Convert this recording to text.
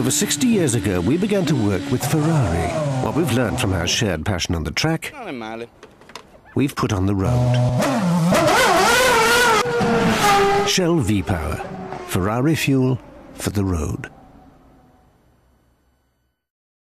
Over 60 years ago, we began to work with Ferrari. What we've learned from our shared passion on the track, we've put on the road. Shell V-Power. Ferrari fuel for the road.